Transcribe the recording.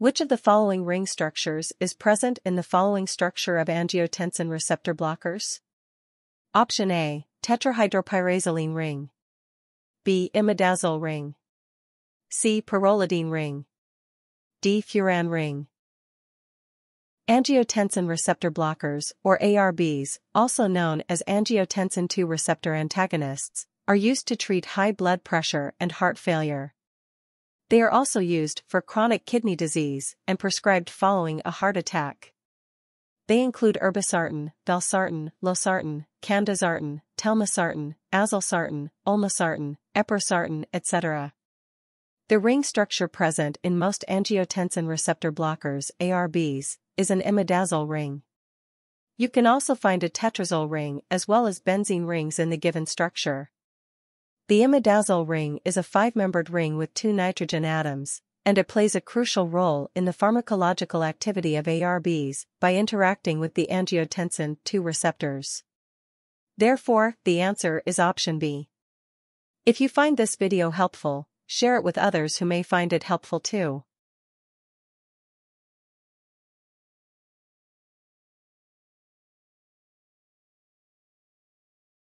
Which of the following ring structures is present in the following structure of angiotensin receptor blockers? Option A, tetrahydropyrazolene ring. B. Imidazole ring. C. Pyrrolidine ring. D. Furan ring. Angiotensin receptor blockers, or ARBs, also known as angiotensin II receptor antagonists, are used to treat high blood pressure and heart failure. They are also used for chronic kidney disease and prescribed following a heart attack. They include irbesartan, valsartan, losartan, candesartan, telmisartan, azilsartan, olmesartan, eprosartan, etc. The ring structure present in most angiotensin receptor blockers ARBs is an imidazole ring. You can also find a tetrazole ring as well as benzene rings in the given structure. The imidazole ring is a five-membered ring with two nitrogen atoms, and it plays a crucial role in the pharmacological activity of ARBs by interacting with the angiotensin II receptors. Therefore, the answer is option B. If you find this video helpful, share it with others who may find it helpful too.